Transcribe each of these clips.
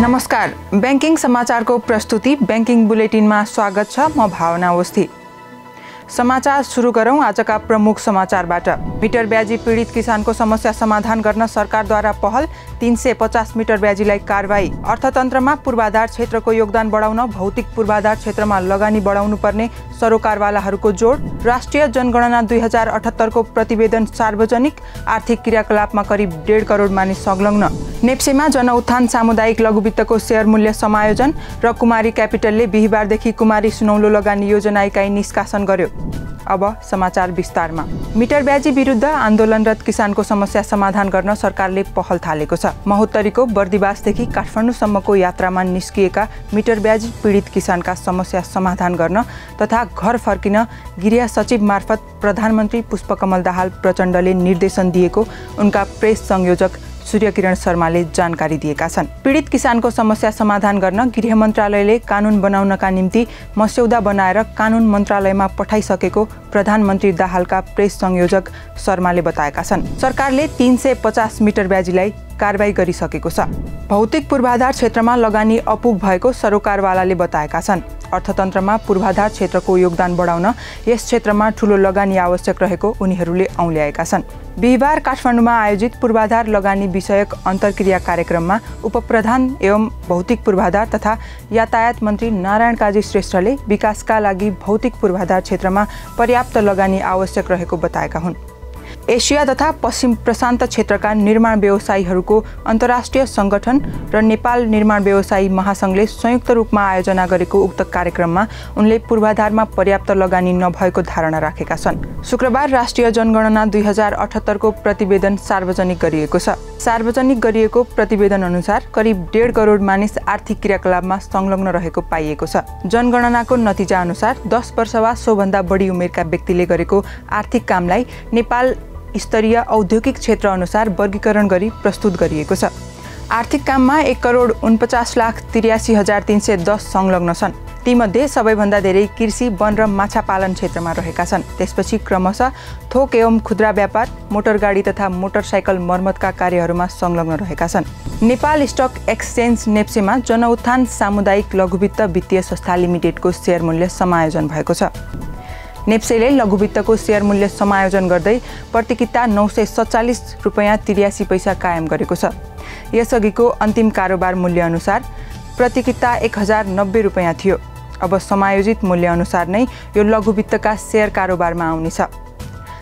नमस्कार। ब्याङ्किङ समाचारको प्रस्तुति ब्याङ्किङ बुलेटिनमा स्वागत छ। म भावना अवस्थी समाचार सुरु गरौँ। आजका प्रमुख समाचारबाट। मिटर ब्याजी पीडित किसानको समस्या समाधान गर्न सरकारद्वारा पहल। तिन सय पचास मिटर ब्याजीलाई कारवाही। अर्थतन्त्रमा पूर्वाधार क्षेत्रको योगदान बढाउन भौतिक पूर्वाधार क्षेत्रमा लगानी बढाउनु पर्ने सरोकारवालाहरूको जोड। राष्ट्रिय जनगणना दुई हजार अठहत्तरको प्रतिवेदन सार्वजनिक। आर्थिक क्रियाकलापमा करिब डेढ करोड मानिस संलग्न। नेप्सेमा जनउत्थान सामुदायिक लघुवित्तको सेयर मूल्य समायोजन र कुमारी क्यापिटलले बिहिबारदेखि कुमारी सुनौलो लगानी योजना इकाइ निष्कासन गर्यो। अब समाचार विस्तारमा। मिटर ब्याजी विरुद्ध आन्दोलनरत किसानको समस्या समाधान गर्न सरकारले पहल थालेको छ। महोत्तरीको बर्दिवासदेखि काठमाडौँसम्मको यात्रामा निस्किएका मिटर ब्याजी पीडित किसानका समस्या समाधान गर्न तथा घर फर्किन गृह सचिव मार्फत प्रधानमन्त्री पुष्पकमल दाहाल प्रचण्डले निर्देशन दिएको उनका प्रेस संयोजक सूर्यकिरण शर्माले जानकारी दिएका छन्। पीडित किसानको समस्या समाधान गर्न गृह मन्त्रालयले कानुन बनाउनका निम्ति मस्यौदा बनाएर कानुन मन्त्रालयमा पठाइसकेको प्रधानमन्त्री दाहालका प्रेस संयोजक शर्माले बताएका छन्। सरकारले तिन सय पचास मिटर ब्याजीलाई कारवाही गरिसकेको छ। भौतिक पूर्वाधार क्षेत्रमा लगानी अपुग भएको सरोकारवालाले बताएका छन्। अर्थतन्त्रमा पूर्वाधार क्षेत्रको योगदान बढाउन यस क्षेत्रमा ठूलो लगानी आवश्यक रहेको उनीहरूले औल्याएका छन्। बिहिबार काठमाडौँमा आयोजित पूर्वाधार लगानी विषयक अन्तर्क्रिया कार्यक्रममा उपप्रधान एवं भौतिक पूर्वाधार तथा यातायात मन्त्री नारायण काजी श्रेष्ठले विकासका लागि भौतिक पूर्वाधार क्षेत्रमा पर्याप्त लगानी आवश्यक रहेको बताएका हुन्। एसिया तथा पश्चिम प्रशान्त क्षेत्रका निर्माण व्यवसायीहरूको अन्तर्राष्ट्रिय सङ्गठन र नेपाल निर्माण व्यवसायी महासङ्घले संयुक्त रूपमा आयोजना गरेको उक्त कार्यक्रममा उनले पूर्वाधारमा पर्याप्त लगानी नभएको धारणा राखेका छन्। शुक्रबार राष्ट्रिय जनगणना दुई हजार अठहत्तरको प्रतिवेदन सार्वजनिक गरिएको छ। सार्वजनिक गरिएको प्रतिवेदन अनुसार करिब डेढ करोड मानिस आर्थिक क्रियाकलापमा संलग्न रहेको पाइएको छ। जनगणनाको नतिजा अनुसार दस वर्ष वा सोभन्दा बढी उमेरका व्यक्तिले गरेको आर्थिक कामलाई नेपाल स्तरीय औद्योगिक क्षेत्र अनुसार वर्गीकरण गरी प्रस्तुत गरिएको छ। आर्थिक काममा एक करोड उनपचास लाख त्रियासी हजार तिन सय दस संलग्न छन्। तीमध्ये सबैभन्दा धेरै कृषि वन र माछा पालन क्षेत्रमा रहेका छन्। त्यसपछि क्रमशः थोक एवं खुद्रा व्यापार मोटर गाडी तथा मोटरसाइकल मर्मतका कार्यहरूमा संलग्न रहेका छन्। नेपाल स्टक एक्सचेन्ज नेप्सेमा जनउत्थान सामुदायिक लघुवित्त वित्तीय संस्था लिमिटेडको सेयर मूल्य समायोजन भएको छ। नेप्सेले लघुवित्तको सेयर मूल्य समायोजन गर्दै प्रतिकिता नौ सय सत्तालिस रुपियाँ त्रियासी पैसा कायम गरेको छ। यसअघिको अन्तिम कारोबार मूल्यअनुसार प्रतिकिता एक हजार नब्बे रुपियाँ थियो। अब समायोजित मूल्यअनुसार नै यो लघुवित्तका सेयर कारोबारमा आउनेछ।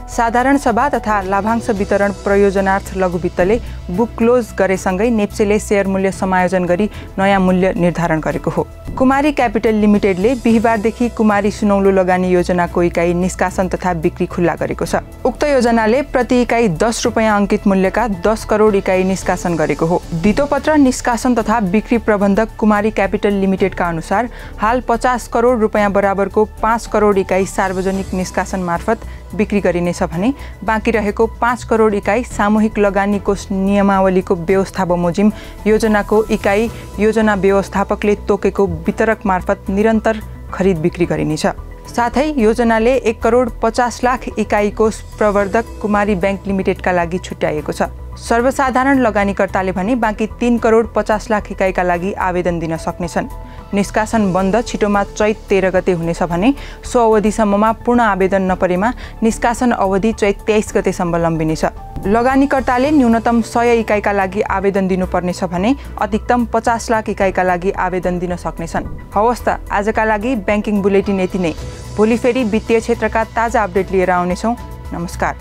साधारण सभा तथा लाभांश वितरण प्रयोजनार्थ लघुवित्तले बुक क्लोज गरेसँगै नेप्सेले सेयर मूल्य समायोजन गरी नयाँ मूल्य निर्धारण गरेको हो। कुमारी क्यापिटल लिमिटेडले बिहिबारदेखि कुमारी सुनौलो लगानी योजनाको इकाइ निष्कासन तथा बिक्री खुल्ला गरेको छ। उक्त योजनाले प्रति इकाइ दस रुपियाँ अङ्कित मूल्यका दस करोड इकाइ निष्कासन गरेको हो। धितोपत्र निष्कासन तथा बिक्री प्रबन्धक कुमारी क्यापिटल लिमिटेडका अनुसार हाल पचास करोड रुपियाँ बराबरको पाँच करोड इकाइ सार्वजनिक निष्कासन मार्फत बिक्री गरिनेछ भने बाँकी रहेको पाँच करोड इकाइ सामूहिक लगानी कोष नियमावलीको व्यवस्था बमोजिम योजनाको इकाइ योजना व्यवस्थापकले तोकेको वितरक मार्फत निरन्तर खरिद बिक्री गरिनेछ। साथै योजनाले एक करोड पचास लाख इकाइ कोष प्रवर्धक कुमारी ब्याङ्क लिमिटेडका लागि छुट्याइएको छ। सर्वसाधारण लगानीकर्ताले भने बाँकी तिन करोड पचास लाख इकाइका लागि आवेदन दिन सक्नेछन्। निष्कासन बन्द छिटोमा चैत तेह्र गते हुनेछ भने सो अवधिसम्ममा पूर्ण आवेदन नपरेमा निष्कासन अवधि चैत तेइस गतेसम्म लम्बिनेछ। लगानीकर्ताले न्यूनतम सय इकाइका लागि आवेदन दिनुपर्नेछ भने अधिकतम पचास लाख इकाइका लागि आवेदन दिन सक्नेछन्। हवस् त आजका लागि ब्याङ्किङ बुलेटिन यति नै। भोलि फेरि वित्तीय क्षेत्रका ताजा अपडेट लिएर आउनेछौँ। नमस्कार।